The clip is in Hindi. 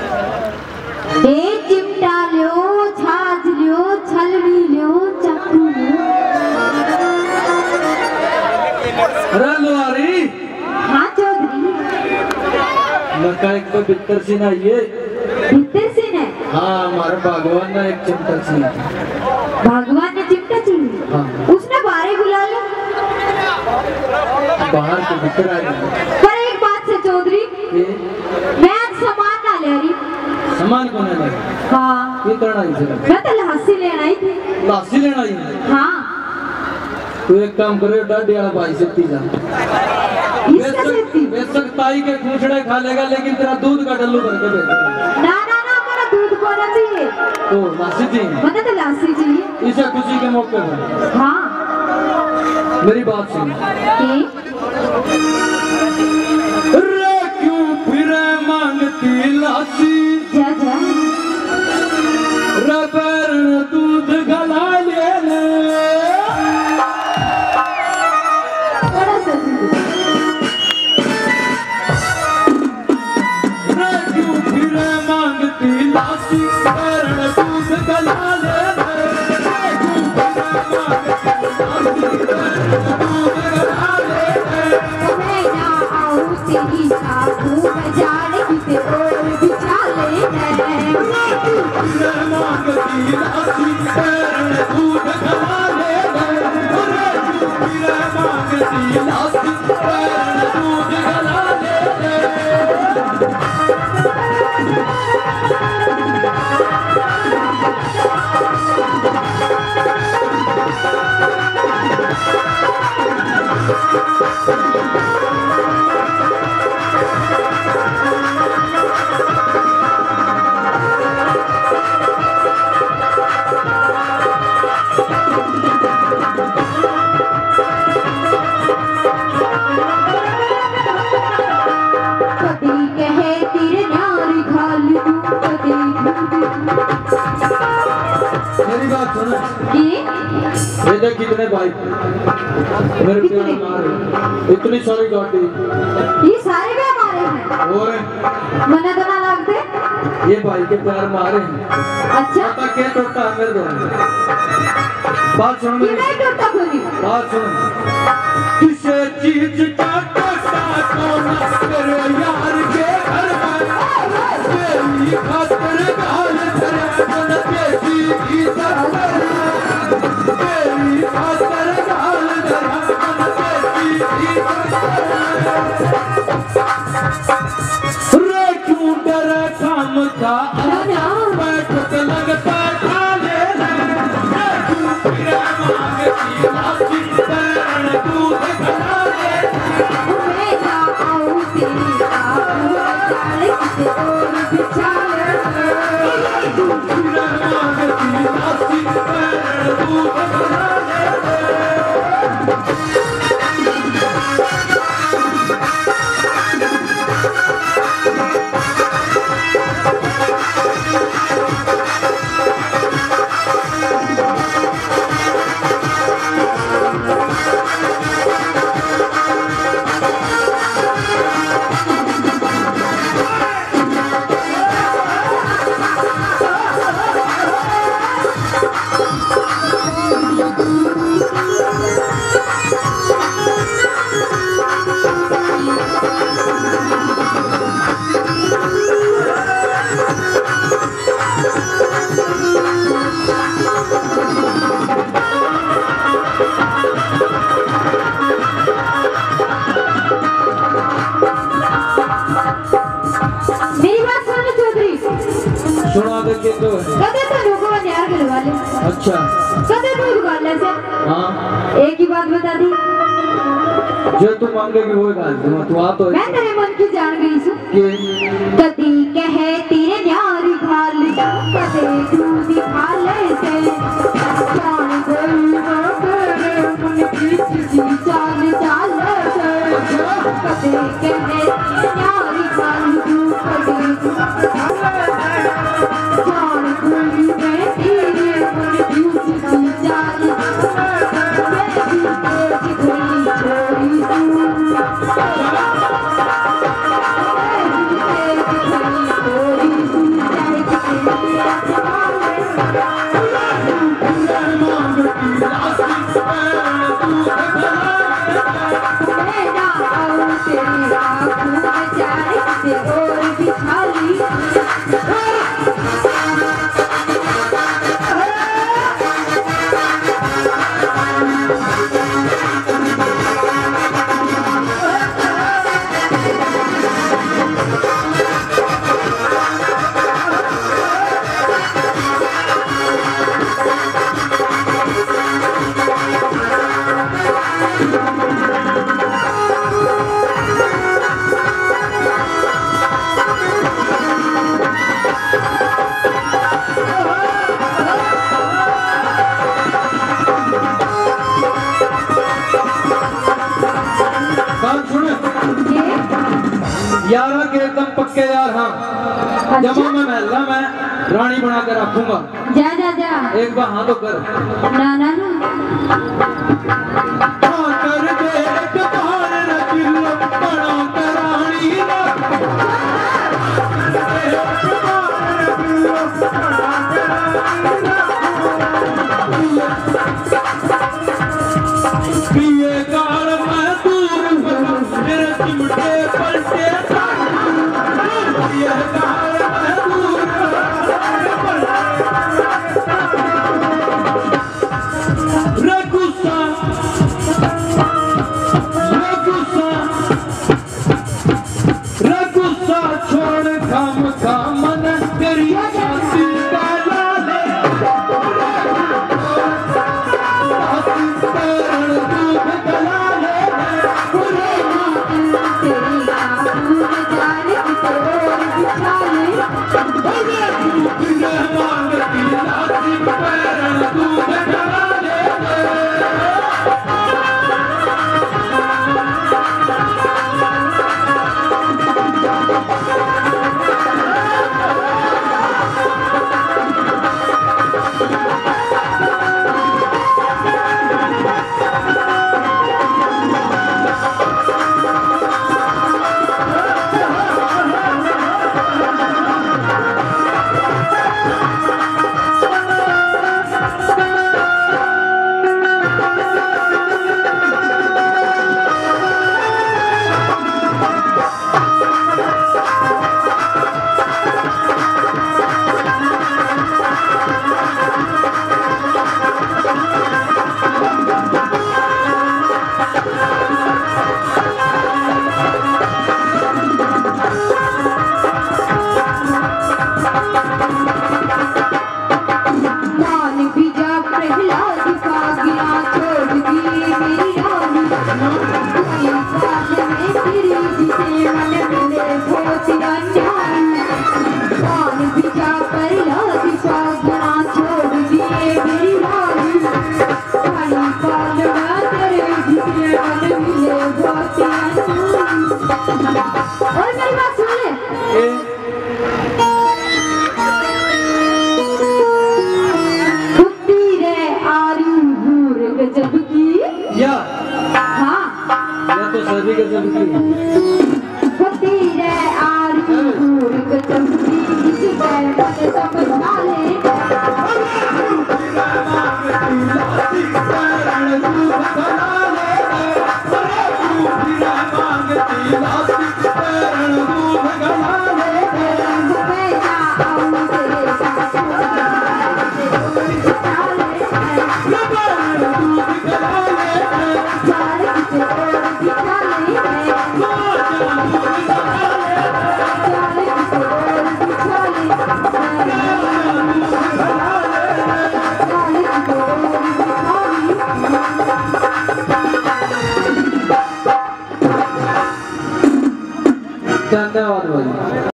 ए चिमटा ल्यो छाछ ल्यो छलनी ल्यो चाकू ल्यो। हाँ चौधरी। लड़का एक तो बितर सी ना ये। भीतर से न हाँ हमारे भगवान ने एक चिमटा सी भगवान ने चिमटा छीनी हाँ। उसने बारे बुला ली बाहर के भीतर आ गए पर एक बात से चौधरी ये मैं आज सामान ना ले रही सामान कौन है हाँ ये करना ही से मैं तो लस्सी लेना ही थी लासी लेना ही है तू एक काम करे डाडी वाला भाई से पी जा बेशक ताई के खूंचड़े खा लेगा लेकिन तेरा दूध का डल्लू भर के भेजेगा ना ना ना मेरा दूध कोना चाहिए तो लासी जी मुझे तो लस्सी चाहिए इसे खुशी के मौके पर हाँ मेरी बात सुन कितने भाई? मेरे प्यार मारे। इतनी सारी गाड़ी। ये सारे भी हमारे हैं? और? मना तो ना लगते? ये भाई के प्यार मारे हैं। अच्छा। पता क्या टूटा? है मेरे दोनों बात सुन मेरी। नहीं टूटता खोली बात सुन। किसे चीज़ का टूटा कौन तेरे यार के घर में? तेरी खातिर गाल तेरे सरवर रे अच्छा। गाले से हाँ। एक ही बात बता दी। जो तू मांगेगी वो गाल दूँगा तू आ तो। मैं तेरे मन की जान गई सु कि कदी कहे तेरे न्यारी खाल कदे दूध खाले से जान गई तेरे मन की किसी चाल चाल से कदे कहे तेरे हाँ, ध्यान सुन। यारा के एकदम पक्के यार हम अच्छा? जब मैं महल्ला में रानी बना कर रखूँगा। जा जा जा। एक बार हाँ तो कर। ना ना, ना। शादी कर सकती है